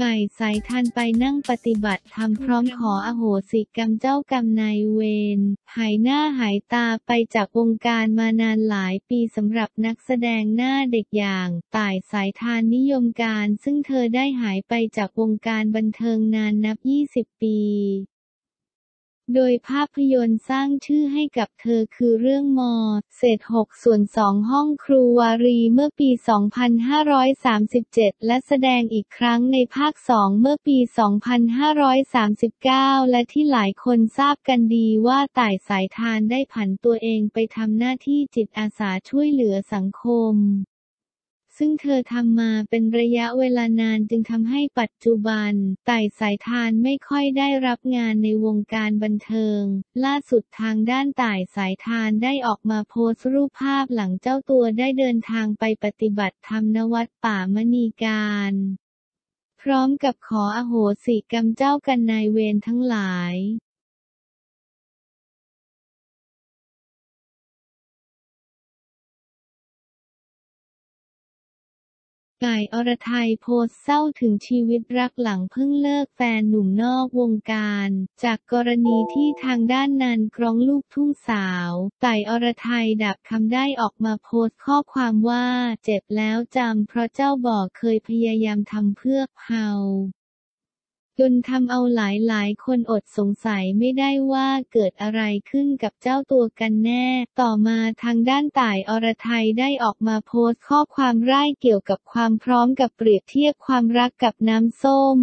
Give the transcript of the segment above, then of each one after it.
ไก่สายทานไปนั่งปฏิบัติธรรมพร้อมขออโหสิกรรมเจ้ากรรมนายเวรหายหน้าหายตาไปจากวงการมานานหลายปีสำหรับนักแสดงหน้าเด็กอย่างต่ายสายทานนิยมการ ซึ่งเธอได้หายไปจากวงการบันเทิงนานนับ 20 ปี โดยภาพยนตร์สร้างชื่อให้กับเธอคือเรื่องมอ เศษ6ส่วน2ห้องครูวารีเมื่อปี 2537 และแสดงอีกครั้งในภาค 2 เมื่อปี 2539 และที่หลายคนทราบกันดีว่าต่ายสายทานได้ผันตัวเองไปทำหน้าที่จิตอาสาช่วยเหลือสังคม ซึ่งเธอทำมาเป็นระยะเวลานานจึงทำให้ปัจจุบันไต่สายทานไม่ค่อยได้รับงานในวงการบันเทิง ล่าสุดทางด้านต่ายสายทานได้ออกมาโพสต์รูปภาพหลังเจ้าตัวได้เดินทางไปปฏิบัติธรรมนวัดป่ามณีการพร้อมกับขออโหสิกรรมเจ้ากันนายเวรทั้งหลาย ไก่อรไทยโพสต์เศร้าถึงชีวิตรักหลังเพิ่งเลิกแฟนหนุ่มนอกวงการ จากกรณีที่ทางด้านนันกร้องลูกทุ่งสาวไก่อรไทยดับคำได้ออกมาโพสต์ข้อความว่า เจ็บแล้วจำเพราะเจ้าบอกเคยพยายามทำเพื่อเฮา จนทำเอาหลายๆคนอดสงสัยไม่ได้ว่าเกิดอะไรขึ้นกับเจ้าตัวกันแน่ ต่อมาทางด้านต่ายอรไทยได้ออกมาโพสต์ข้อความร่ายเกี่ยวกับความพร้อมกับเปรียบเทียบความรักกับน้ำส้ม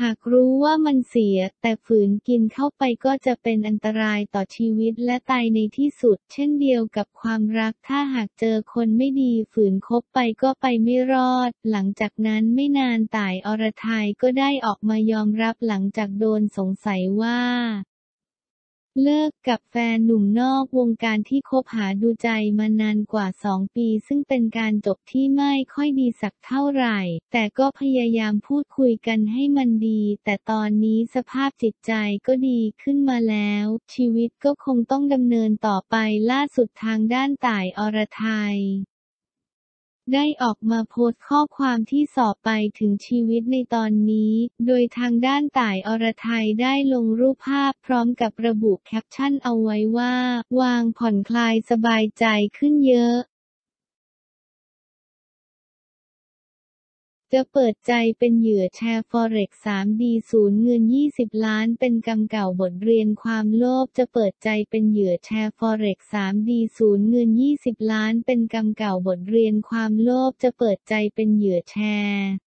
หากรู้ว่ามันเสีย แต่ฝืนกินเข้าไปก็จะเป็นอันตรายต่อชีวิตและตายในที่สุด เช่นเดียวกับความรัก ถ้าหากเจอคนไม่ดีฝืนคบไปก็ไปไม่รอด หลังจากนั้นไม่นานต่ายอรไทยก็ได้ออกมายอมรับหลังจากโดนสงสัยว่า เลิกกับแฟนหนุ่มนอกวงการที่คบหาดูใจมานานกว่าสองปี ซึ่งเป็นการจบที่ไม่ค่อยดีสักเท่าไหร่ แต่ก็พยายามพูดคุยกันให้มันดี แต่ตอนนี้สภาพจิตใจก็ดีขึ้นมาแล้ว ชีวิตก็คงต้องดำเนินต่อไปล่าสุดทางด้านต่ายอรไทย ได้ออกมาโพสต์ข้อความที่สอบไปถึงชีวิตในตอนนี้ โดยทางด้านต่ายอรไทยได้ลงรูปภาพพร้อมกับระบุแคปชั่นเอาไว้ว่า วางผ่อนคลายสบายใจขึ้นเยอะ จะเปิดใจเป็นเหยื่อแชร์ Forex 3D ศูนย์เงิน 20 ล้าน เป็นกรรมเก่าบทเรียนความโลภจะเปิดใจเป็นเหยื่อแชร์ Forex 3D ศูนย์เงิน 20 ล้าน เป็นกรรมเก่าบทเรียนความโลภจะเปิดใจเป็นเหยื่อแชร์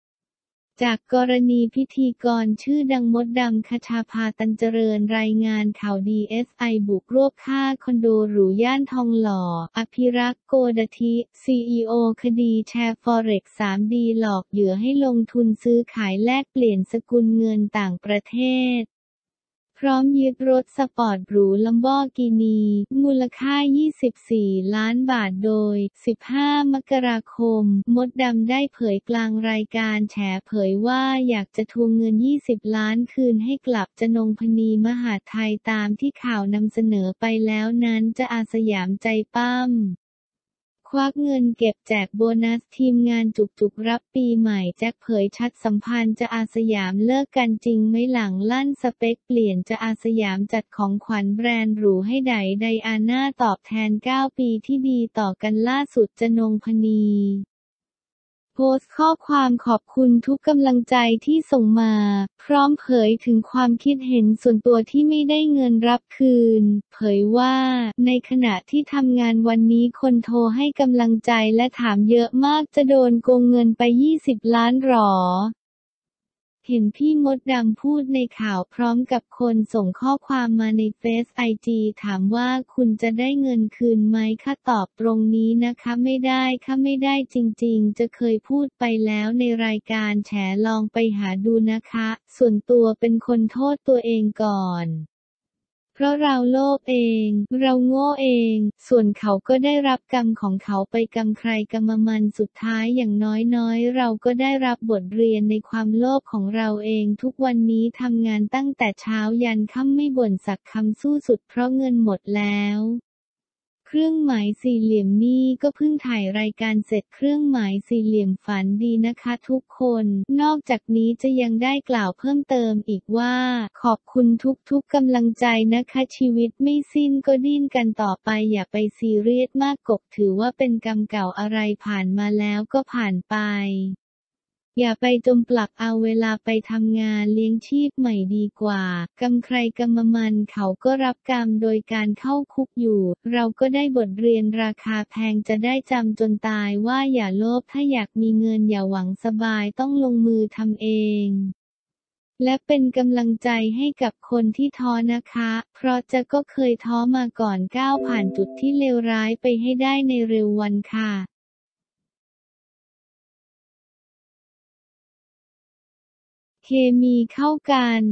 จากกรณีพิธีกรชื่อดังมดดำคชาภาตันเจริญรายงานข่าวดีเอสไอบุกรวบฆ่าคอนโดหรูย่านทองหล่อ อภิรักษ์โกฎธิซีอีโอคดีแชร์ Forex 3D หลอกเหยื่อให้ลงทุนซื้อขายแลกเปลี่ยนสกุลเงินต่างประเทศ พร้อมยึดรถสปอร์ตหรูลัมโบร์กินี มูลค่า 24 ล้านบาทโดย 15 มกราคม มดดำได้เผยกลางรายการแฉเผยว่าอยากจะทวงเงิน 20 ล้านคืนให้กลับจะนงพนีมหาไทยตามที่ข่าวนำเสนอไปแล้วนั้นจะอาสยามใจปั้ม ควักเงินเก็บแจกโบนัสทีมงานจุกๆรับปีใหม่แจ็คเผยชัดสัมพันธ์จะอาสยามเลิกกันจริงไม่หลังลั่นสเปคเปลี่ยนจะอาสยามจัดของขวัญแบรนด์หรูให้ไดไดอาน่าตอบแทน 9 ปีที่ดีต่อกันล่าสุดจะนงพนี โพสต์ข้อความขอบคุณทุกกำลังใจที่ส่งมา พร้อมเผยถึงความคิดเห็นส่วนตัวที่ไม่ได้เงินรับคืน เผยว่าในขณะที่ทำงานวันนี้คนโทรให้กำลังใจและถามเยอะมากจะโดนโกงเงินไป 20 ล้านหรอ เห็นพี่มดดำพูดในข่าวพร้อมกับคนส่งข้อความมาในเฟซไอจีถามว่าคุณจะได้เงินคืนไหมคะตอบตรงนี้นะคะไม่ได้ค่ะไม่ได้จริงๆ จะเคยพูดไปแล้วในรายการแฉลองไปหาดูนะคะ ส่วนตัวเป็นคนโทษตัวเองก่อน เพราะเราโลภเอง เราโง่เอง ส่วนเขาก็ได้รับกรรมของเขาไปกรรมใครกรรมมันสุดท้ายอย่างน้อยๆ เราก็ได้รับบทเรียนในความโลภของเราเอง ทุกวันนี้ทำงานตั้งแต่เช้ายันค่ำไม่บ่นสักคำสู้สุดเพราะเงินหมดแล้ว เครื่องหมายสี่เหลี่ยมนี่ก็เพิ่งถ่ายรายการเสร็จเครื่องหมายสี่เหลี่ยมฝันดีนะคะทุกคน นอกจากนี้จะยังได้กล่าวเพิ่มเติมอีกว่า ขอบคุณทุกๆกำลังใจนะคะชีวิตไม่สิ้นก็ดิ้นกันต่อไปอย่าไปซีเรียสมากกบถือว่าเป็นกรรมเก่าอะไรผ่านมาแล้วก็ผ่านไป อย่าไปจมปลักเอาเวลาไปทำงานเลี้ยงชีพใหม่ดีกว่ากรรมใครกรรมมันเขาก็รับกรรมโดยการเข้าคุกอยู่ เราก็ได้บทเรียนราคาแพงจะได้จำจนตายว่าอย่าโลภถ้าอยากมีเงินอย่าหวังสบายต้องลงมือทำเองและเป็นกำลังใจให้กับคนที่ท้อนะคะ เพราะจะก็เคยท้อมาก่อนก้าวผ่านจุดที่เลวร้ายไปให้ได้ในเร็ววันค่ะ เคมีเข้ากัน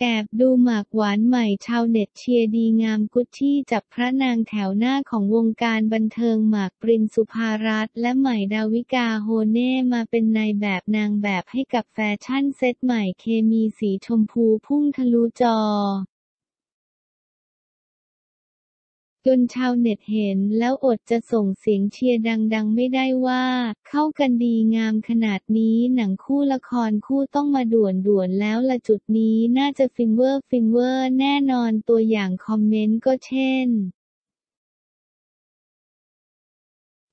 แอบดูหมากหวานใหม่ชาวเน็ตเชียร์ดีงามกุชชี่จับพระนางแถวหน้าของวงการบันเทิงหมากปรินสุภารัตน์และใหม่ดาวิกาโฮเน่มาเป็นนายแบบนางแบบให้กับแฟชั่นเซ็ตใหม่เคมีสีชมพูพุ่งทะลุจอ จนชาวเน็ตเห็นแล้วอดจะส่งเสียงเชียร์ดังๆ ไม่ได้ว่า เข้ากันดีงามขนาดนี้หนังคู่ละครคู่ต้องมาด่วนๆแล้วละจุดนี้น่าจะฟินเวอร์ฟินเวอร์แน่นอนตัวอย่างคอมเมนต์ก็เช่น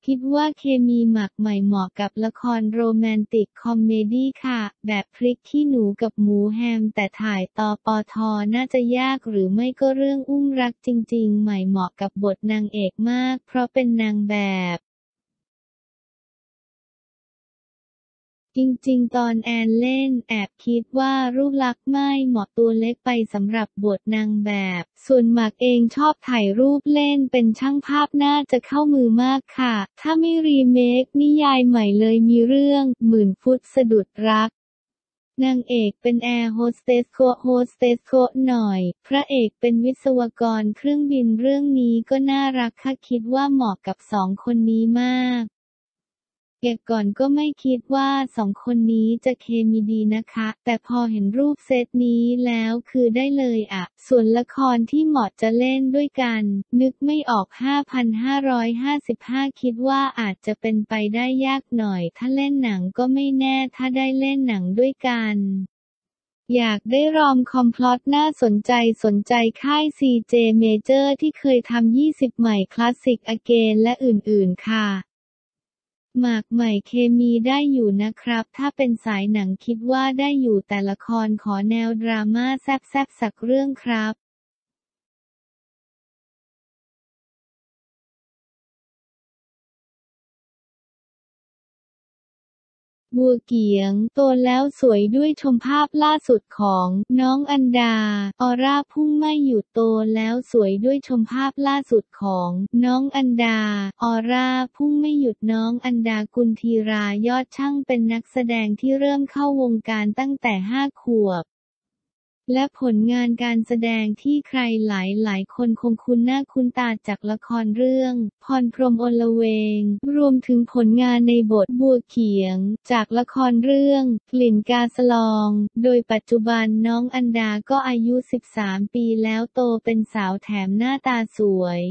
คิดว่าเคมีหมากใหม่เหมาะกับละครโรแมนติกคอมเมดี้ค่ะ แบบพริกขี้หนูกับหมูแฮม แต่ถ่ายต่อปอทอน่าจะยากหรือไม่ก็เรื่องอุ้มรักจริง ๆ ใหม่เหมาะกับบทนางเอกมาก เพราะเป็นนางแบบ จริงๆ ตอนแอนเล่นแอบคิดว่ารูปลักษณ์ไม่เหมาะตัวเล็กไปสำหรับบทนางแบบ ส่วนหมากเองชอบถ่ายรูปเล่นเป็นช่างภาพน่าจะเข้ามือมากค่ะ ถ้าไม่รีเมคนิยายใหม่เลยมีเรื่องหมื่นฟุตสะดุดรักนางเอกเป็นแอร์โฮสเตสโคโฮสเตสโคหน่อย พระเอกเป็นวิศวกรเครื่องบินเรื่องนี้ก็น่ารักค่ะคิดว่าเหมาะกับสองคนนี้มาก เก็บก่อนก็ไม่คิดว่าสองคนนี้จะเคมีดีนะคะ แต่พอเห็นรูปเซตนี้แล้วคือได้เลยอะส่วนละครที่เหมาะจะเล่นด้วยกัน นึกไม่ออก 5,555 คิดว่าอาจจะเป็นไปได้ยากหน่อย ถ้าเล่นหนังก็ไม่แน่ถ้าได้เล่นหนังด้วยกันอยากได้รอมคอมพลอตน่าสนใจสนใจค่าย CJ Major ที่เคยทำ 20 ใหม่คลาสสิกอเกนและอื่นๆ ค่ะ หมากใหม่เคมีได้อยู่นะครับ ถ้าเป็นสายหนังคิดว่าได้อยู่แต่ละครขอแนวดราม่าแซบๆสักเรื่องครับ บัวเกียง โตแล้วสวยด้วยชมภาพล่าสุดของ น้องอันดา ออร่าพุ่งไม่หยุดโตแล้วสวยด้วยชมภาพล่าสุดของ น้องอันดา ออร่าพุ่งไม่หยุดน้องอันดากุลทีรายอดช่างเป็นนักแสดงที่เริ่มเข้าวงการตั้งแต่ห้าขวบ และผลงานการแสดงที่ใครหลายหลายคนคงคุ้นหน้าคุ้นตาจากละครเรื่อง พรพรมอลเวง รวมถึงผลงานในบทบัวเขียง จากละครเรื่อง กลิ่นกาสลอง โดยปัจจุบันน้องอันดาก็อายุ 13 ปีแล้วโตเป็นสาวแถมหน้าตาสวย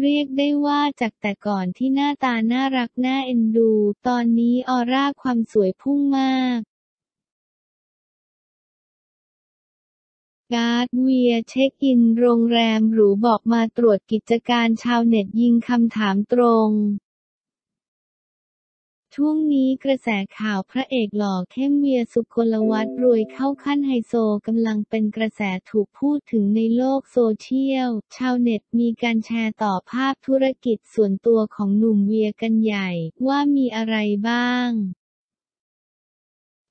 เรียกได้ว่าจากแต่ก่อนที่หน้าตาน่ารักน่าเอ็นดู ตอนนี้ออร่าความสวยพุ่งมาก การ์ดเวียเช็คอินโรงแรมหรูบอกมาตรวจกิจการชาวเน็ตยิงคำถามตรงช่วงนี้กระแสข่าวพระเอกหล่อเข้มเวียสุกลวัฒน์รวยเข้าขั้นไฮโซกำลังเป็นกระแสถูกพูดถึงในโลกโซเชียล ชาวเน็ตมีการแชร์ต่อภาพธุรกิจส่วนตัวของหนุ่มเวียกันใหญ่ว่ามีอะไรบ้าง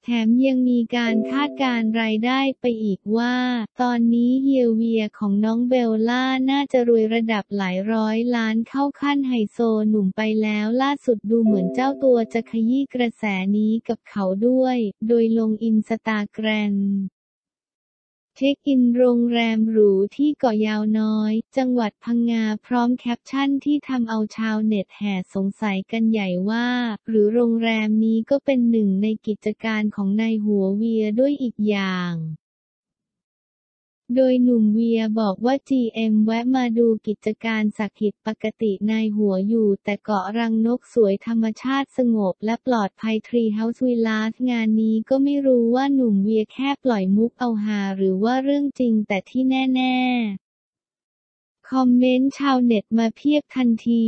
แถมยังมีการคาดการรายได้ไปอีกว่า ตอนนี้เฮียเวียของน้องเบลล่าน่าจะรวยระดับหลายร้อยล้านเข้าขั้นไฮโซหนุ่มไปแล้วล่าสุดดูเหมือนเจ้าตัวจะขยี้กระแสนี้กับเขาด้วย โดยลงอินสตาแกรม เช็คอินโรงแรมหรูที่เกาะยาวน้อย จังหวัดพังงาพร้อมแคปชั่นที่ทำเอาชาวเน็ตแห่สงสัยกันใหญ่ว่า หรือโรงแรมนี้ก็เป็นหนึ่งในกิจการของนายหัวเวียด้วยอีกอย่าง โดยหนุ่มเวียบอกว่า GM แวะมาดูกิจการสักหิดปกตินายหัวอยู่ แต่เกาะรังนกสวยธรรมชาติสงบและปลอดภัย Treehouse Villas งานนี้ก็ไม่รู้ว่าหนุ่มเวียแค่ปล่อยมุกเอาฮาหรือว่าเรื่องจริงแต่ที่แน่ ๆ คอมเมนต์ชาวเน็ตมาเพียบทันที